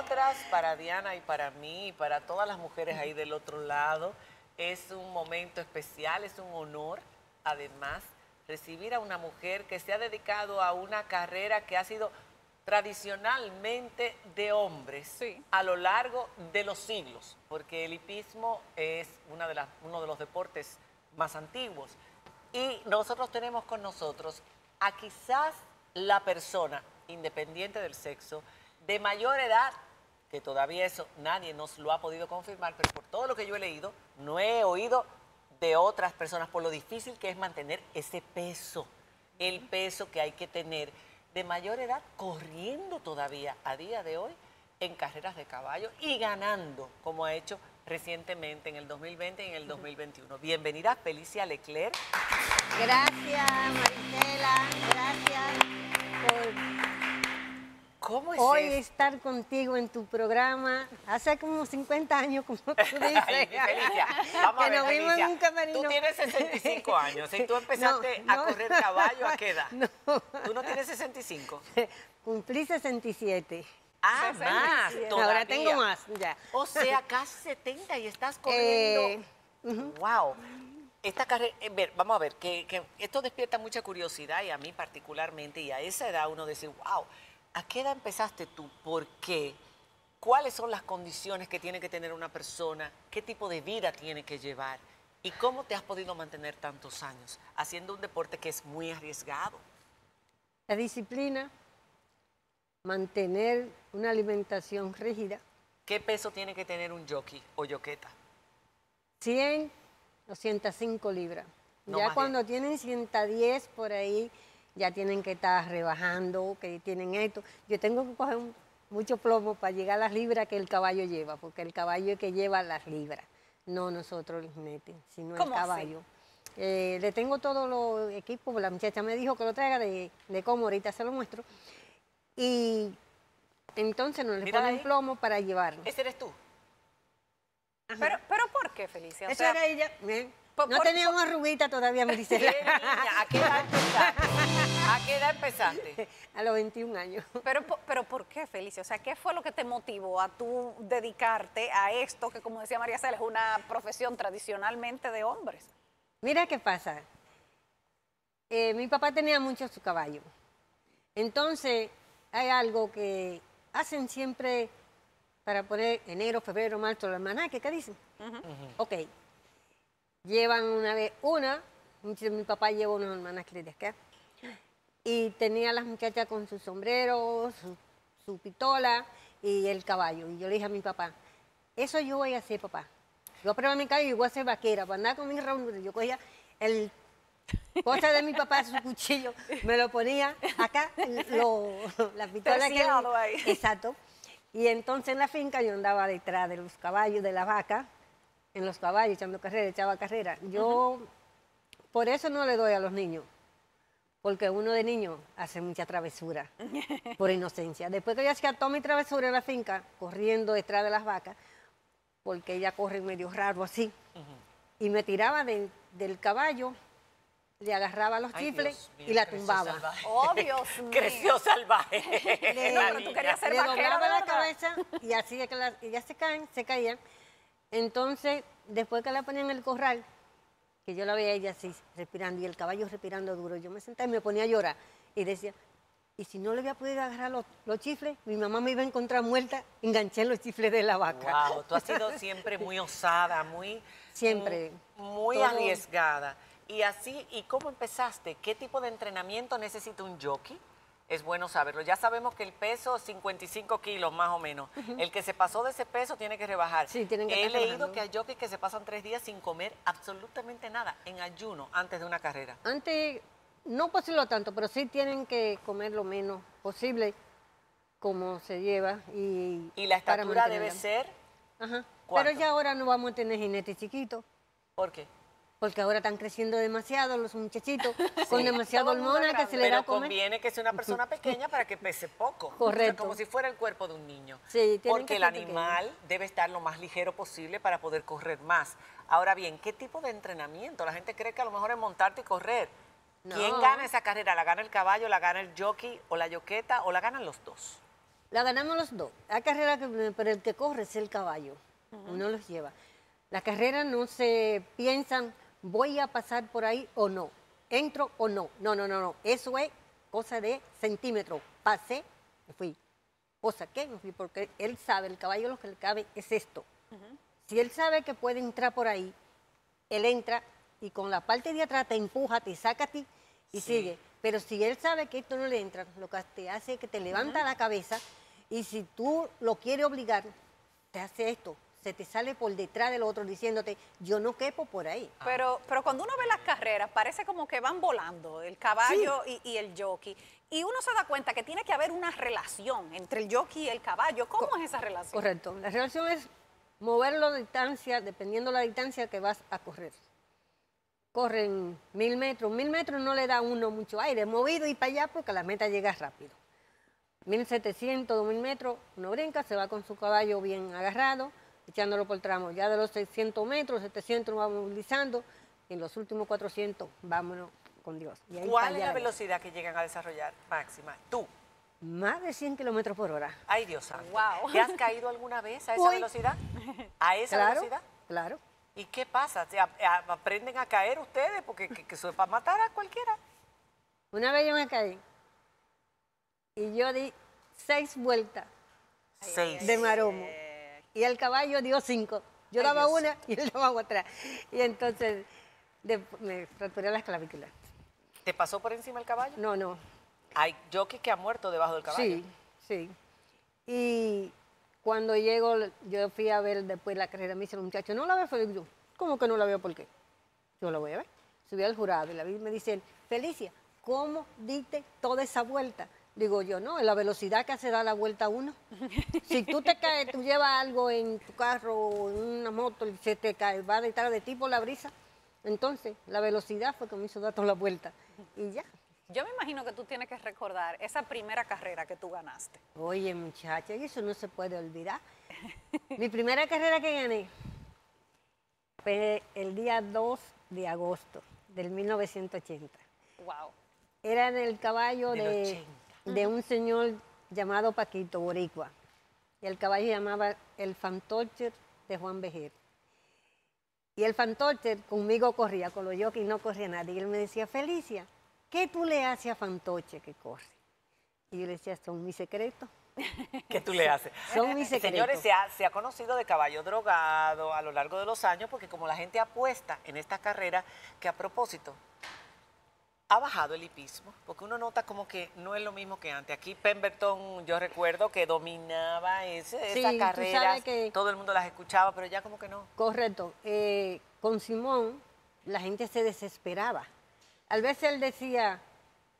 nosotras, para Diana y para mí y para todas las mujeres ahí del otro lado, es un momento especial, es un honor, además, recibir a una mujer que se ha dedicado a una carrera que ha sido tradicionalmente de hombres a lo largo de los siglos, porque el hipismo es una de las, uno de los deportes más antiguos. Y nosotros tenemos con nosotros a quizás la persona, independiente del sexo, de mayor edad, que todavía eso nadie nos lo ha podido confirmar, pero por todo lo que yo he leído, no he oído de otras personas por lo difícil que es mantener ese peso, el peso que hay que tener de mayor edad corriendo todavía a día de hoy en carreras de caballo y ganando, como ha hecho recientemente en el 2020 y en el 2021. Bienvenida Felicia Leclerc. Gracias, Marisela. Gracias por ¿Cómo es hoy esto? estar contigo en tu programa. Hace como 50 años, como tú dices. Ay, Felicia, vamos que a ver, nos vimos. Tú tienes 65 años y tú empezaste No, a no. correr caballo a qué edad? No. ¿Tú no tienes 65? Cumplí 67. Ah, más, todavía. Ahora tengo más, ya. O sea, casi 70 y estás corriendo. Eh, Wow. Esta carrera, eh, ver, vamos a ver, que, que esto despierta mucha curiosidad y a mí particularmente, y a esa edad uno decir, wow, ¿a qué edad empezaste tú? ¿Por qué? ¿Cuáles son las condiciones que tiene que tener una persona? ¿Qué tipo de vida tiene que llevar? ¿Y cómo te has podido mantener tantos años haciendo un deporte que es muy arriesgado? La disciplina, mantener una alimentación rígida, ¿Qué peso tiene que tener un jockey o yoqueta? 100 o 105 libras. No ya cuando tienen 110 por ahí, ya tienen que estar rebajando, que tienen esto. Yo tengo que coger un- mucho plomo para llegar a las libras que el caballo lleva, porque el caballo es que lleva las libras, no nosotros los meten, sino el caballo. Eh, le tengo todos los equipos, la muchacha me dijo que lo traiga de, de cómo, ahorita se lo muestro. Y entonces nos le ponen ahí. plomo para llevarlo. ¿Ese eres tú? Pero, pero ¿por qué, Felicia? O Esa sea, era ella. por- no por- tenía una arruguita todavía, me dice. ¿A qué edad? ¿A qué edad empezaste? A los 21 años. pero, pero ¿por qué, Felicia? O sea, ¿qué fue lo que te motivó a tú dedicarte a esto que, como decía María Cela, es una profesión tradicionalmente de hombres? Mira qué pasa. Eh, mi papá tenía muchos caballos. Entonces, hay algo que hacen siempre para poner enero, febrero, marzo, la almanaque, ¿qué dicen? Ok. Llevan una vez una, mi mi papá lleva unos almanaques de acá, y tenía a las muchachas con su sombrero, su, su pistola y el caballo. Y yo le dije a mi papá, eso yo voy a hacer, papá. Yo pruebo mi caballo y voy a ser vaquera. Para andar con mis round, yo cogía el cosa de mi papá, su cuchillo, me lo ponía acá, lo, la pistola que... Ahí. Exacto. Y entonces en la finca yo andaba detrás de los caballos, de la vaca, en los caballos, echando carrera, echaba carrera. Yo, por eso no le doy a los niños, porque uno de niño hace mucha travesura, por inocencia. Después que yo hacía toda mi travesura en la finca, corriendo detrás de las vacas, porque ella corre medio raro así, y me tiraba de- del caballo, le agarraba los Ay, chifles mío, y la tumbaba. salvaje. Oh, Dios mío. Creció salvaje. Le- No, pero tú querías ser le doblaba la cabeza y así que las, ellas se caen, se caían. Entonces, después que la ponían en el corral, que yo la veía ella así, respirando, y el caballo respirando duro, yo me sentaba y me ponía a llorar. Y decía, y si no le había podido agarrar los, los chifles, mi mamá me iba a encontrar muerta, enganché los chifles de la vaca. Wow, tú has sido siempre muy osada, muy... Siempre. Muy Todo- arriesgada. Y así, ¿y cómo empezaste? ¿Qué tipo de entrenamiento necesita un jockey? Es bueno saberlo. Ya sabemos que el peso, 55 kilos más o menos. El que se pasó de ese peso tiene que rebajar. Sí, tienen que He estar leído que hay jockeys que se pasan tres días sin comer absolutamente nada, en ayuno, antes de una carrera. Antes, no posible tanto, pero sí tienen que comer lo menos posible, como se lleva. Y, Y la estatura debe ser... Ajá. Pero ya ahora no vamos a tener jinetes chiquitos, ¿Por qué? Porque ahora están creciendo demasiado los muchachitos con Sí, el mundo hormona que se le da Pero a comer. conviene que sea una persona pequeña para que pese poco. O sea, Correcto. como si fuera el cuerpo de un niño. Sí, Porque que el animal debe estar lo más ligero posible para poder correr más. Ahora bien, ¿qué tipo de entrenamiento? La gente cree que a lo mejor es montarte y correr. ¿Quién No. gana esa carrera? ¿La gana el caballo, la gana el jockey o la yoqueta o la ganan los dos? La ganamos los dos. Hay carrera que, pero el que corre es el caballo. Uno los lleva. Las carreras no se piensan, voy a pasar por ahí o no. Entro o no. No, no, no, no. Eso es cosa de centímetros. Pasé, me fui. O saqué, me fui, porque él sabe, el caballo lo que le cabe es esto. Si él sabe que puede entrar por ahí, él entra y con la parte de atrás te empuja, te saca a ti y sigue. Pero si él sabe que esto no le entra, lo que te hace es que te levanta la cabeza y si tú lo quieres obligar, te hace esto, se te sale por detrás del otro diciéndote, yo no quepo por ahí. Pero, pero cuando uno ve las carreras, parece como que van volando el caballo y, y el jockey. Y uno se da cuenta que tiene que haber una relación entre el jockey y el caballo. ¿Cómo es esa relación? Correcto. La relación es moverlo a distancia, dependiendo la distancia que vas a correr. Corren mil metros. Mil metros no le da a uno mucho aire. Movido y para allá porque la meta llega rápido. 1700, 2000 metros, uno brinca, se va con su caballo bien agarrado, echándolo por tramo. Ya de los 600 metros, 700 nos vamos movilizando. Y en los últimos 400, vámonos con Dios. Y ahí ¿Cuál es la velocidad que llegan a desarrollar máxima? Tú. Más de 100 kilómetros por hora. Ay, Dios santo. Wow. ¿Te has caído alguna vez a esa Uy. velocidad? ¿A esa Claro, velocidad? claro. ¿Y qué pasa? ¿Se a- a- ¿Aprenden a caer ustedes? Porque que, que eso es para matar a cualquiera. Una vez yo me caí y yo di seis vueltas Seis. de maromo y el caballo dio cinco. Yo Ay, daba Dios. una y él daba otra. Y entonces de- me fracturé las clavículas. ¿Te pasó por encima el caballo? No, no. Hay jockey que ha muerto debajo del caballo. Sí, sí. Y cuando llego, yo fui a ver después la carrera, me dice el muchacho, ¿no la veo? Felicia? Yo, ¿cómo que no la veo? ¿Por qué? Yo la voy a ver. Subí al jurado y la vi me dicen, Felicia, ¿cómo diste toda esa vuelta? Digo yo, no, la velocidad que hace da la vuelta a uno. Si tú te caes, tú llevas algo en tu carro o en una moto y se te cae, va detrás de ti por la brisa. Entonces, la velocidad fue que me hizo dar toda la vuelta. Y ya. Yo me imagino que tú tienes que recordar esa primera carrera que tú ganaste. Oye, muchacha, y eso no se puede olvidar. Mi primera carrera que gané fue el día 2 de agosto del 1980. Wow. Era en el caballo Del de, 80. De un señor llamado Paquito Boricua. Y el caballo se llamaba el Fantorcher de Juan Bejer. Y el Fantorcher conmigo corría, con los jockeys no corría nadie. Y él me decía, Felicia, ¿qué tú le haces a Fantorche que corre? Y yo le decía, son mis secretos. ¿Qué tú le haces? Son mis secretos. Señores, se ha, se ha conocido de caballo drogado a lo largo de los años porque como la gente apuesta en esta carrera, que a propósito, ha bajado el hipismo, porque uno nota como que no es lo mismo que antes. Aquí Pemberton, yo recuerdo que dominaba ese, Sí, esas carreras, que- todo el mundo las escuchaba, pero ya como que no. Correcto. Eh, con Simón, la gente se desesperaba. A veces él decía,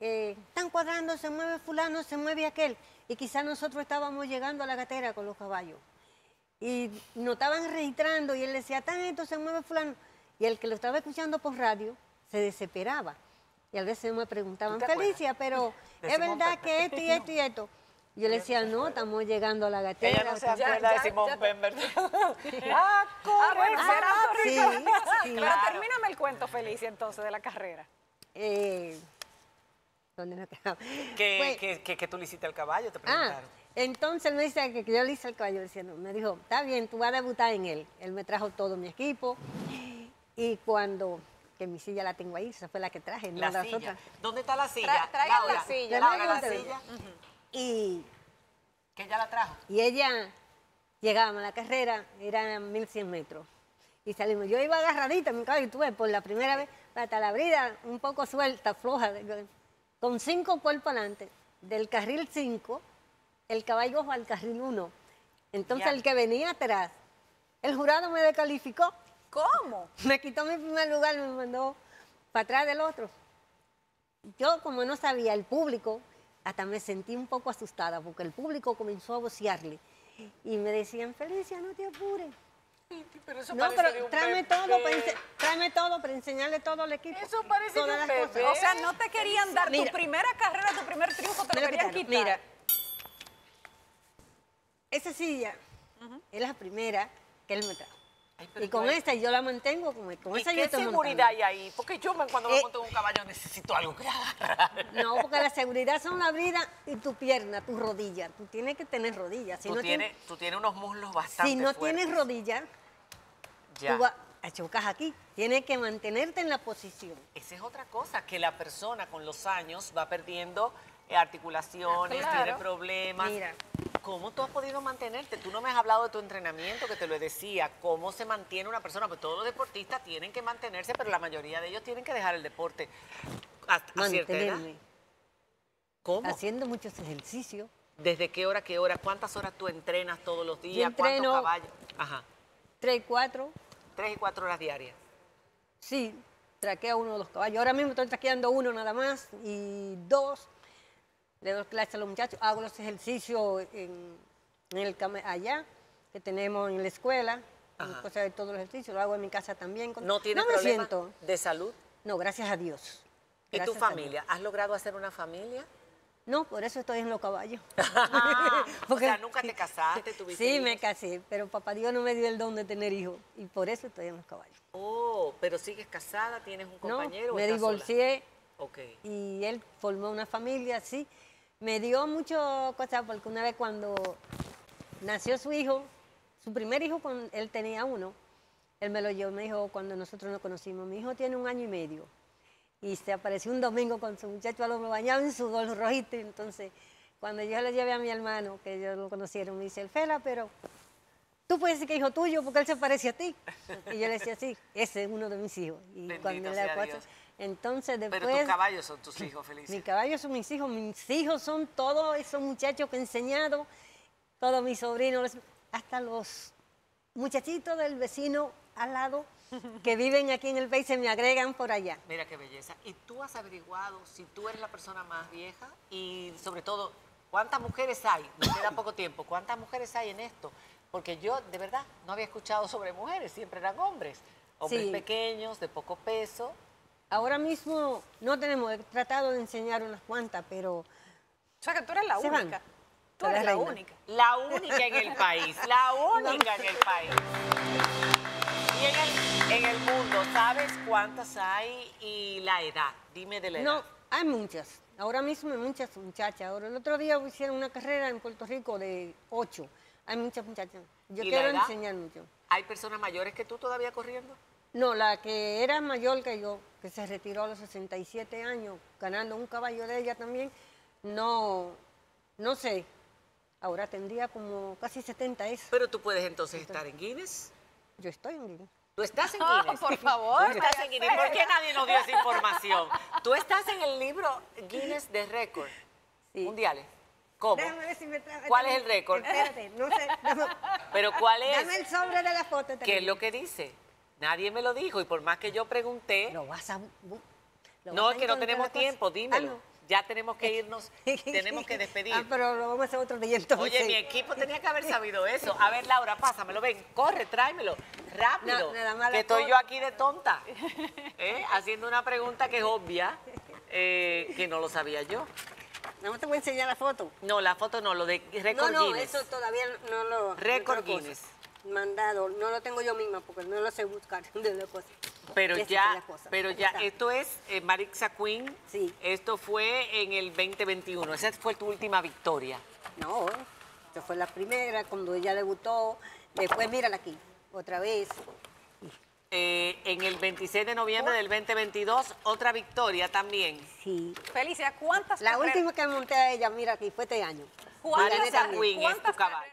eh, están cuadrando, se mueve fulano, se mueve aquel. Y quizás nosotros estábamos llegando a la gatera con los caballos. Y nos estaban registrando y él decía, tan esto se mueve fulano. Y el que lo estaba escuchando por radio se desesperaba. Y a veces me preguntaban. Felicia, pero es verdad que esto y esto y esto. Yo le decía, no, estamos llegando a la gatera. Ella no se acuerda de Simón Pemberton. ah, Ah, corre. bueno, será Ah, sí, sí. Pero termíname el cuento, Felicia, entonces, de la carrera. Eh, ¿Dónde nos quedamos? Que, Pues, que, que, que tú le hiciste al caballo, te ah, preguntaron. entonces él me dice que, que yo le hice al caballo diciendo, me dijo, está bien, tú vas a debutar en él. Él me trajo todo mi equipo y cuando, que mi silla la tengo ahí, esa fue la que traje, no la las silla. otras. ¿Dónde está la silla? Tra- la Laura, silla, Laura, traigan la silla. Y, Que ella la trajo. y ella llegaba a la carrera, eran 1100 metros. Y salimos, yo iba agarradita, mi caballo, y tuve por la primera vez, hasta la brida un poco suelta, floja, con cinco cuerpos adelante, del carril 5, el caballo al carril 1. Entonces Ya. el que venía atrás, el jurado me descalificó, ¿Cómo? me quitó mi primer lugar, me mandó para atrás del otro. Yo como no sabía, el público, hasta me sentí un poco asustada, porque el público comenzó a vocearle. Y me decían, Felicia, no te apures. Pero eso No, pero tráeme todo, para tráeme todo para enseñarle todo al equipo. Eso parece de Todas un las bebé. cosas. O sea, no te querían dar Mira. tu primera carrera, tu primer triunfo, te Me lo querían quitar. Mira, esa silla es la primera que él me trajo. Ay, Y con esta yo la mantengo, con, con ¿Y esa yo qué estoy seguridad montando. hay ahí? Porque yo cuando me Eh, monto en un caballo necesito algo que agarrar. No, porque la seguridad son la vida y tu pierna, tu rodilla. Tú tienes que tener rodillas. Si tú, no tienes, tienes, tú tienes unos muslos bastante si no fuertes. tienes rodilla, Ya. tú vas a chocar aquí. Tienes que mantenerte en la posición. Esa es otra cosa, que la persona con los años va perdiendo articulaciones, Claro. tiene problemas. Mira. ¿Cómo tú has podido mantenerte? Tú no me has hablado de tu entrenamiento, que te lo decía. ¿Cómo se mantiene una persona? Pues todos los deportistas tienen que mantenerse, pero la mayoría de ellos tienen que dejar el deporte a cierta edad. Mantenerme. ¿Cómo? Haciendo muchos ejercicios. ¿Desde qué hora, qué hora? ¿Cuántas horas tú entrenas todos los días? Yo entreno- ¿Cuántos caballos? Ajá. Tres, cuatro. Tres y cuatro horas diarias. Sí, traqueo uno de los caballos. Ahora mismo estoy traqueando uno nada más y dos. Le doy clases a los muchachos. Hago los ejercicios en, en el allá que tenemos en la escuela. Cosas de todos los ejercicios. Lo hago en mi casa también. ¿No tienes no me problema siento. de salud? No, gracias a Dios. ¿Y tu Gracias a Dios. familia? ¿Has logrado hacer una familia? No, por eso estoy en los caballos. o Porque- sea, nunca te casaste, tuviste Sí, me casé, pero papá Dios no me dio el don de tener hijos y por eso estoy en los caballos. Oh, pero sigues casada, tienes un compañero no, o me estás sola? divorcié Ok. y él formó una familia así. Me dio mucho cosas porque una vez cuando nació su hijo, su primer hijo, él tenía uno, él me lo llevó, me dijo cuando nosotros nos conocimos, mi hijo tiene un año y medio. Y se apareció un domingo con su muchacho al hombro bañado en su gol rojito. Entonces, cuando yo le llevé a mi hermano, que ellos lo conocieron, me dice, el Fela, pero tú puedes decir que es hijo tuyo porque él se parece a ti. Y yo le decía, sí, ese es uno de mis hijos. Y Bendito cuando él entonces después... Pero tus caballos son tus hijos, Mis Felicia. caballos son mis hijos, mis hijos son todos esos muchachos que he enseñado, todos mis sobrinos, hasta los muchachitos del vecino al lado que viven aquí en el país se me agregan por allá. Mira qué belleza. ¿Y tú has averiguado si tú eres la persona más vieja? Y sobre todo, ¿cuántas mujeres hay? Nos queda poco tiempo. ¿Cuántas mujeres hay en esto? Porque yo, de verdad, no había escuchado sobre mujeres, siempre eran hombres. Hombres Sí. pequeños, de poco peso. Ahora mismo no tenemos, he tratado de enseñar unas cuantas, pero O sea que tú eres la van. única. Tú eres la única. La única en el país, la única en el país. Y en el, en el mundo, ¿sabes cuántas hay y la edad? Dime de la edad. no, hay muchas. Ahora mismo hay muchas muchachas. Ahora el otro día hicieron una carrera en Puerto Rico de ocho. Hay muchas muchachas. Yo ¿Y la quiero enseñar mucho. ¿Hay personas mayores que tú todavía corriendo? No, la que era mayor que yo, que se retiró a los 67 años, ganando un caballo de ella también, no, no sé. Ahora tendría como casi 70 es. Pero tú puedes entonces estar en Guinness. Yo estoy en Guinea. Tú estás en Oh, Guinness. por favor, Tú estás en Guinness. ¿Por qué nadie nos dio esa información? Tú estás en el libro Guinness de récord Sí. mundiales. ¿Cómo? Déjame ver si me trae- ¿Cuál es el récord? Espérate, no sé. dame- Pero ¿cuál Dame es? el sobre de la foto. ¿Qué es lo que dice? Nadie me lo dijo y por más que yo pregunté, Lo vas a... lo no, vas es que no tenemos tiempo, Ah, dímelo. no. Ya tenemos que irnos, tenemos que despedir. Ah, pero lo vamos a hacer otro día entonces. Oye, mi equipo tenía que haber sabido eso. A ver, Laura, pásamelo, ven, corre, tráemelo, rápido. No, que estoy yo aquí de tonta, ¿eh? haciendo una pregunta que es obvia, eh, que no lo sabía yo. No te voy a enseñar la foto. No, la foto no, lo de No, récord no, Guinness. eso todavía no lo... No cosa. Guinness. Mandado, no lo tengo yo misma porque no lo sé buscar de la cosa. Pero Esa ya, cosa. pero ya, esto es eh, Marixa Queen. Sí. Esto fue en el 2021. Esa fue tu última victoria. No, esa fue la primera cuando ella debutó. Después, mírala aquí, otra vez. Eh, en el 26 de noviembre del 2022, otra victoria también. Sí. Felicia, ¿cuántas La carreras- última que monté a ella, mira aquí, fue este año. ¿Cuántas, Marixa. Queen es tu caballo.